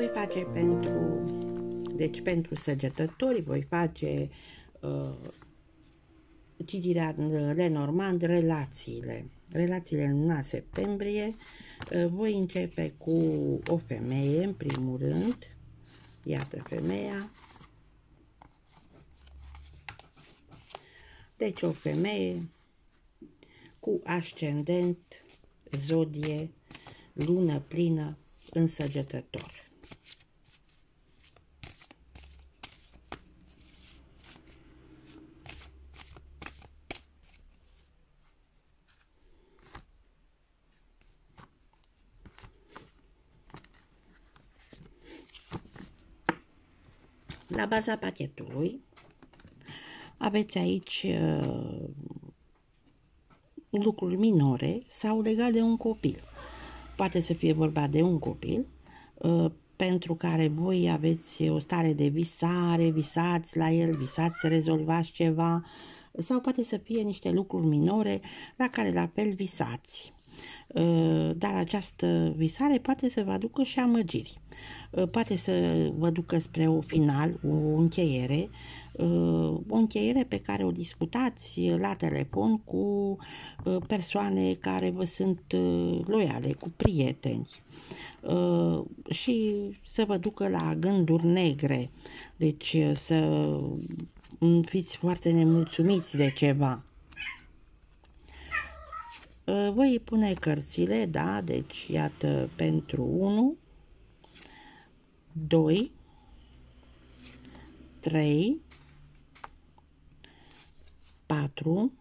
voi face pentru, deci pentru săgetători, voi face uh, citirea Lenormand, relațiile. Relațiile în luna septembrie. Uh, voi începe cu o femeie, în primul rând. Iată femeia. Deci o femeie cu ascendent, zodie, lună plină, însăgetător. La baza pachetului aveți aici uh, lucruri minore sau legate de un copil. Poate să fie vorba de un copil uh, pentru care voi aveți o stare de visare, visați la el, visați să rezolvați ceva, sau poate să fie niște lucruri minore la care la fel visați. Uh, dar această visare poate să vă aducă și amăgiri. Uh, poate să vă ducă spre o final, o încheiere, uh, o încheiere pe care o discutați la telefon cu persoane care vă sunt loiale, cu prieteni și să vă ducă la gânduri negre, deci să fiți foarte nemulțumiți de ceva. Ă, voi pune cărțile, da, deci iată pentru 1, 2, 3, 4,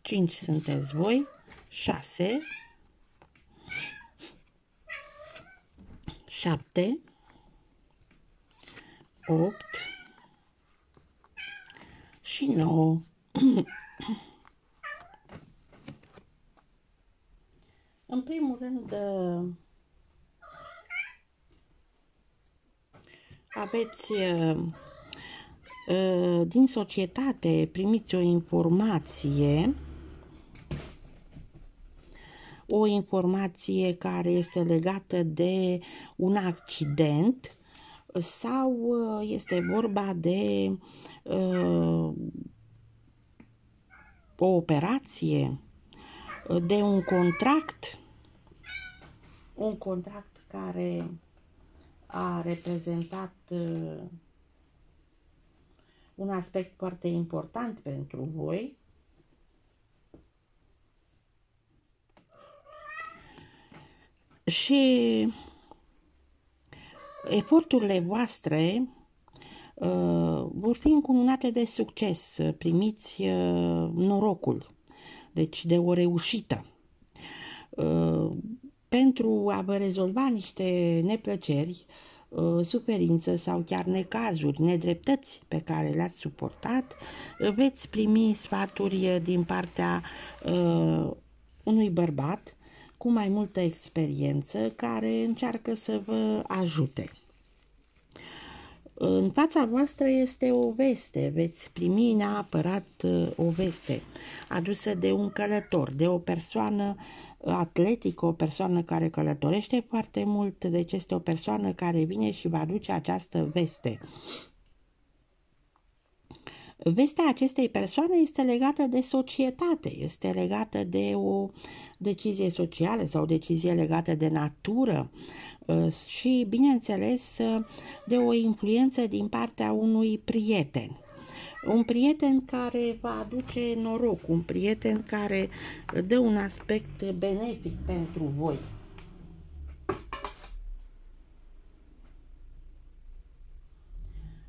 5 sunteți voi, 6, 7, 8 și 9. În primul rând, uh, aveți uh, uh, din societate, primiți o informație, o informație care este legată de un accident sau este vorba de o operație, de un contract, un contract care a reprezentat uh, un aspect foarte important pentru voi. Și eforturile voastre Uh, vor fi încununate de succes, primiți uh, norocul, deci de o reușită. Uh, pentru a vă rezolva niște neplăceri, suferință sau chiar necazuri, nedreptăți pe care le-ați suportat, veți primi sfaturi din partea unui bărbat cu mai multă experiență care încearcă să vă ajute. În fața voastră este o veste, veți primi neapărat uh, o veste adusă de un călător, de o persoană atletică, o persoană care călătorește foarte mult, deci este o persoană care vine și va aduce această veste. Vestea acestei persoane este legată de societate, este legată de o decizie socială sau o decizie legată de natură uh, și, bineînțeles, uh, de o influență din partea unui prieten. Un prieten care va aduce noroc, un prieten care dă un aspect benefic pentru voi.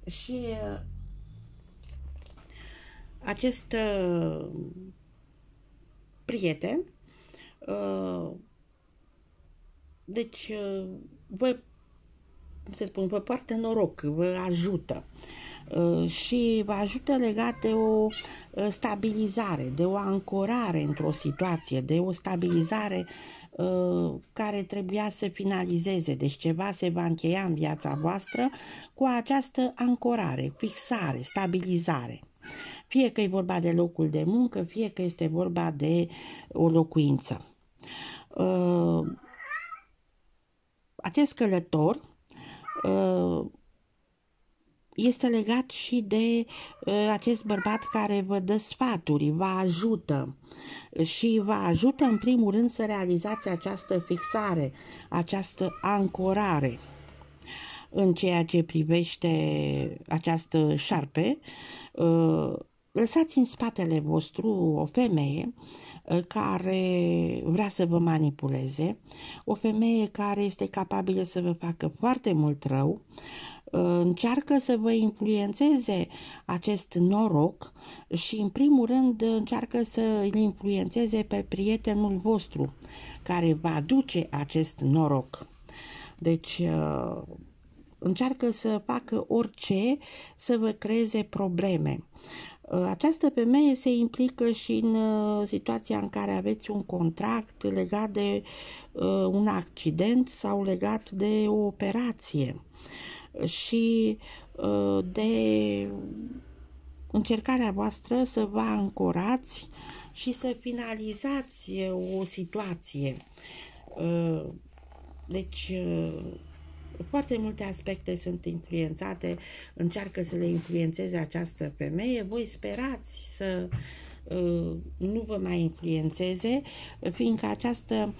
Și uh, acest uh, prieten, uh, deci, uh, vă, să spun, vă poartă noroc, vă ajută uh, și vă ajută legat de o uh, stabilizare, de o ancorare într-o situație, de o stabilizare uh, care trebuia să finalizeze, deci ceva se va încheia în viața voastră cu această ancorare, fixare, stabilizare. Fie că e vorba de locul de muncă, fie că este vorba de o locuință. Uh, acest călător uh, este legat și de uh, acest bărbat care vă dă sfaturi, vă ajută și vă ajută în primul rând să realizați această fixare, această ancorare în ceea ce privește această șarpe. Uh, lăsați în spatele vostru o femeie uh, care vrea să vă manipuleze, o femeie care este capabilă să vă facă foarte mult rău, încearcă să vă influențeze acest noroc și în primul rând încearcă să îl influențeze pe prietenul vostru care va aduce acest noroc. Deci uh, încearcă să facă orice să vă creeze probleme. Uh, această femeie se implică și în uh, situația în care aveți un contract legat de un accident sau legat de o operație și uh, de încercarea voastră să vă ancorați și să finalizați o situație. Uh, deci, uh, foarte multe aspecte sunt influențate, încearcă să le influențeze această femeie, voi sperați să nu vă mai influențeze, fiindcă această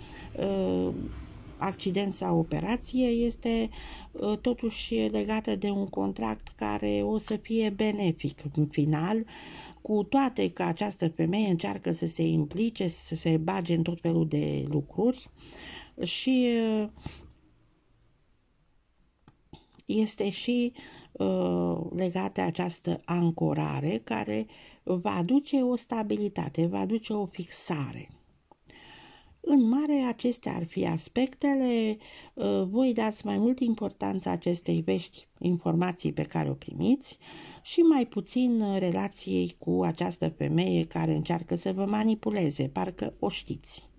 accident sau operație este uh, totuși legată de un contract care o să fie benefic în final, cu toate că această femeie încearcă să se implice, să se bage în tot felul de lucruri și uh, este și uh, legată această ancorare care va aduce o stabilitate, va aduce o fixare. În mare, acestea ar fi aspectele. Uh, voi dați mai mult importanță acestei vești informații pe care o primiți și mai puțin relației cu această femeie care încearcă să vă manipuleze, parcă o știți.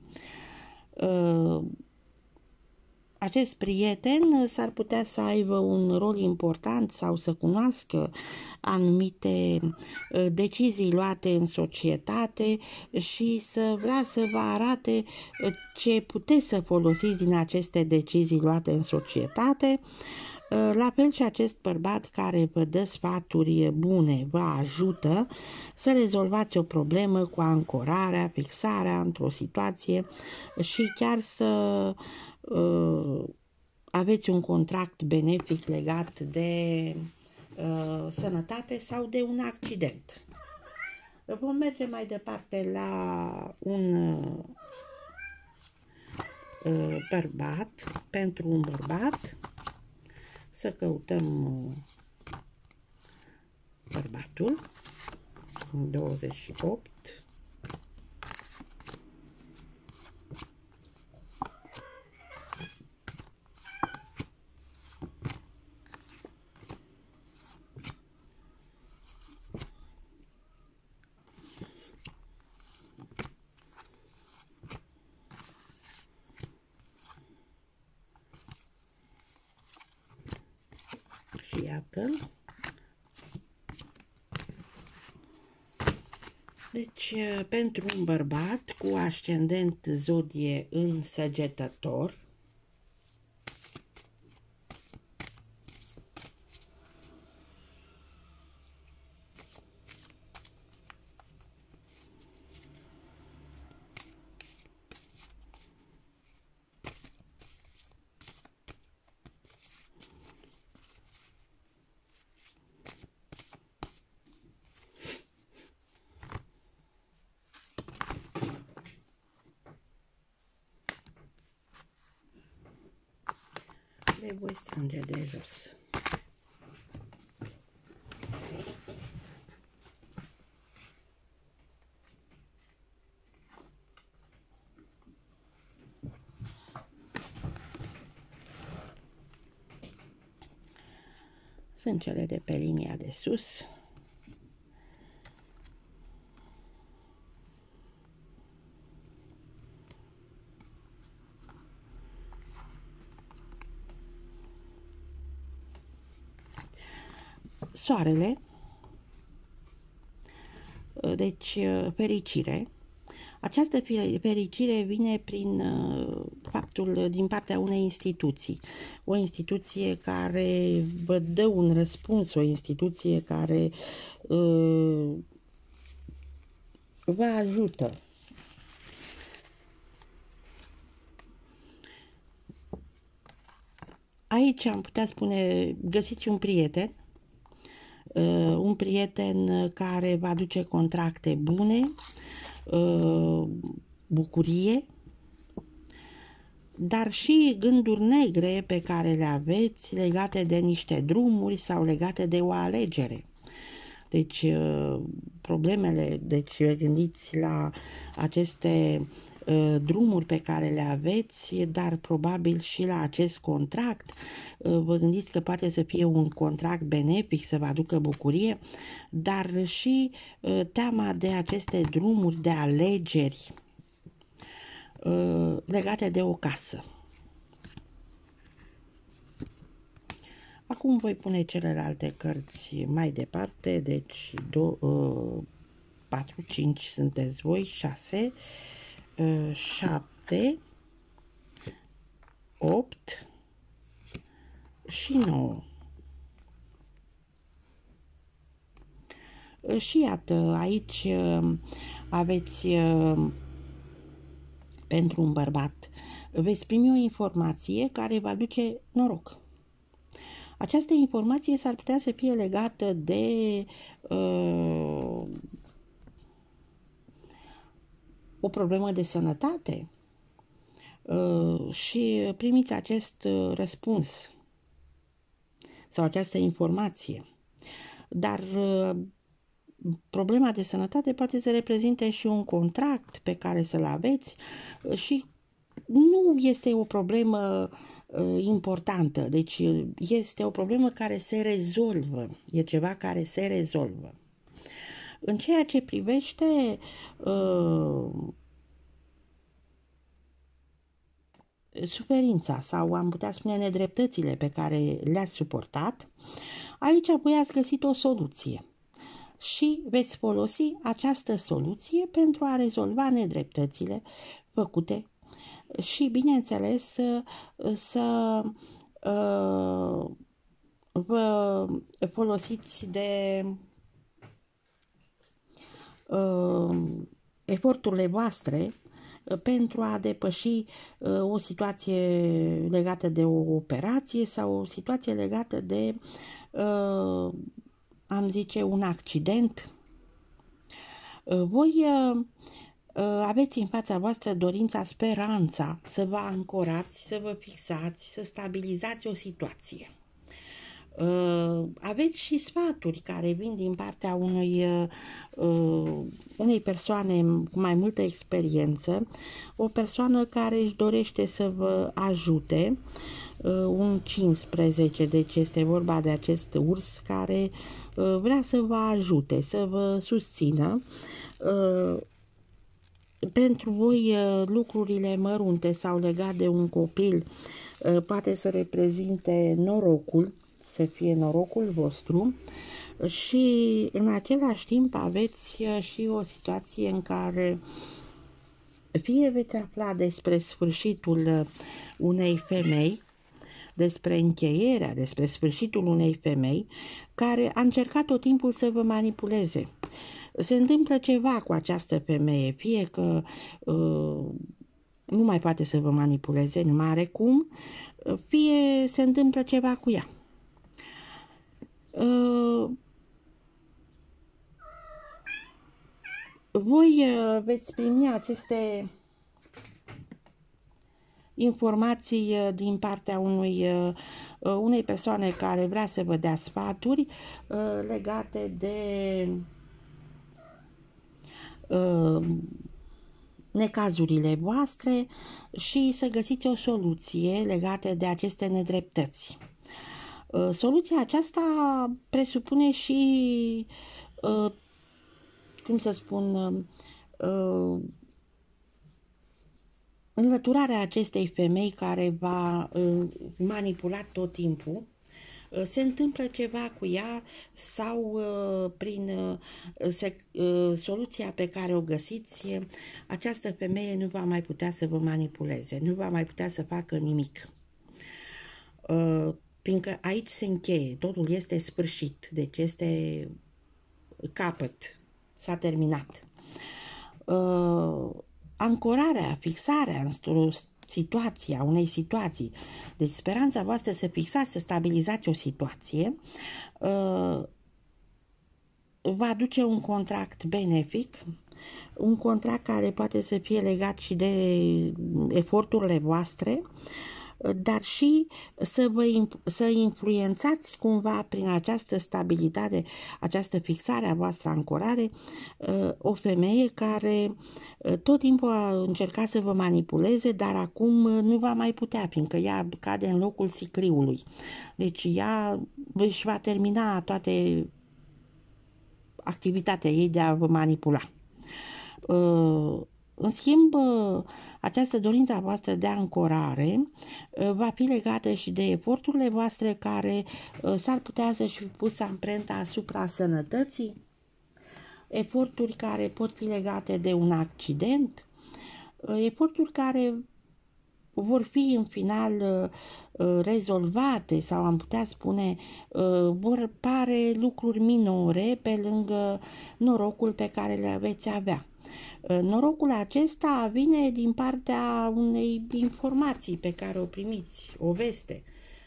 Uh, acest prieten s-ar putea să aibă un rol important sau să cunoască anumite ă, decizii luate în societate și să vrea să vă arate ă, ce puteți să folosiți din aceste decizii luate în societate. Ă, la fel și acest bărbat care vă dă sfaturi bune, vă ajută să rezolvați o problemă cu ancorarea, fixarea într-o situație și chiar să uh, aveți un contract benefic legat de uh, sănătate sau de un accident. Vom merge mai departe la un uh, bărbat, pentru un bărbat, să căutăm uh, bărbatul, 28, iată. Deci, pentru un bărbat cu ascendent zodie în săgetător, le voi strânge de jos. Sunt cele de pe linia de sus. Soarele, uh, deci uh, fericire. Această fericire vine prin uh, faptul din partea unei instituții. O instituție care vă dă un răspuns, o instituție care uh, vă ajută. Aici am putea spune, găsiți un prieten, uh, un prieten care va aduce contracte bune, uh, bucurie, dar și gânduri negre pe care le aveți legate de niște drumuri sau legate de o alegere. Deci, uh, problemele, deci gândiți la aceste uh, drumuri pe care le aveți, dar probabil și la acest contract. Uh, vă gândiți că poate să fie un contract benefic, să vă aducă bucurie, dar și teama de aceste drumuri, de alegeri legate de o casă. Acum voi pune celelalte cărți mai departe, deci do, uh, 4, 5 sunteți voi, 6, uh, 7, 8 și 9. Și iată, aici uh, aveți uh, pentru un bărbat, veți primi o informație care va duce noroc. Această informație s-ar putea să fie legată de uh, o problemă de sănătate uh, și primiți acest uh, răspuns sau această informație. Dar uh, problema de sănătate poate să reprezinte și un contract pe care să-l aveți și nu este o problemă uh, importantă, deci este o problemă care se rezolvă, e ceva care se rezolvă. În ceea ce privește uh, suferința sau am putea spune nedreptățile pe care le-ați suportat, aici voi ați găsit o soluție. Și veți folosi această soluție pentru a rezolva nedreptățile făcute și, bineînțeles, să, să uh, vă folosiți de uh, eforturile voastre pentru a depăși uh, o situație legată de o operație sau o situație legată de uh, am zice, un accident, uh, voi uh, uh, aveți în fața voastră dorința, speranța să vă ancorați, să vă fixați, să stabilizați o situație. Aveți și sfaturi care vin din partea unui, unei persoane cu mai multă experiență, o persoană care își dorește să vă ajute, un 15, deci este vorba de acest urs care Uh, vrea să vă ajute, să vă susțină. Uh, pentru voi uh, lucrurile mărunte sau legat de un copil poate să reprezinte norocul, să fie norocul vostru și în același timp aveți și o situație în care fie veți afla despre sfârșitul unei femei despre încheierea, despre sfârșitul unei femei care a încercat tot timpul să vă manipuleze. Se întâmplă ceva cu această femeie, fie că uh, nu mai poate să vă manipuleze, nu mai are cum, fie se întâmplă ceva cu ea. Uh, voi uh, veți primi aceste informații uh, din partea unui, uh, uh, unei persoane care vrea să vă dea sfaturi legate de necazurile voastre și să găsiți o soluție legată de aceste nedreptăți. Soluția aceasta presupune și, cum să spun, înlăturarea acestei femei care va uh, manipula tot timpul. Se întâmplă ceva cu ea sau prin soluția pe care o găsiți, această femeie nu va mai putea să vă manipuleze, nu va mai putea să facă nimic fiindcă aici se încheie, totul este sfârșit, deci este capăt, s-a terminat. Uh, ancorarea, fixarea în situația, unei situații, deci speranța voastră să fixați, să stabilizați o situație, uh, va aduce un contract benefic, un contract care poate să fie legat și de eforturile voastre, uh, dar și să, vă, să influențați cumva prin această stabilitate, această fixare a voastră ancorare, uh, o femeie care uh, tot timpul a încercat să vă manipuleze, dar acum uh, nu va mai putea, fiindcă ea cade în locul sicriului. Deci ea își va termina toate activitatea ei de a vă manipula. În schimb, această dorință voastră de ancorare va fi legată și de eforturile voastre care s-ar putea să-și fi pus amprenta asupra sănătății, eforturi care pot fi legate de un accident, eforturi care vor fi în final rezolvate sau am putea spune vor pare lucruri minore pe lângă norocul pe care le veți avea. Uh, norocul acesta vine din partea unei informații pe care o primiți, o veste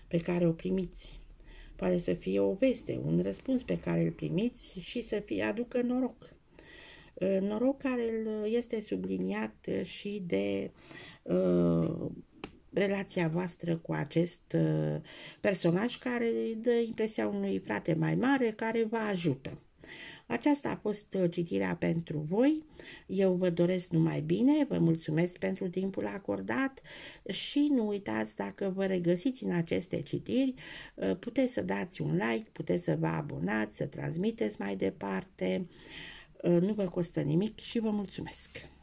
pe care o primiți. Poate să fie o veste, un răspuns pe care îl primiți și să fie aducă noroc. Uh, noroc care este subliniat și de uh, relația voastră cu acest uh, personaj care dă impresia unui frate mai mare care vă ajută. Aceasta a fost uh, citirea pentru voi. Eu vă doresc numai bine, vă mulțumesc pentru timpul acordat și nu uitați dacă vă regăsiți în aceste citiri, uh, puteți să dați un like, puteți să vă abonați, să transmiteți mai departe. Uh, nu vă costă nimic și vă mulțumesc!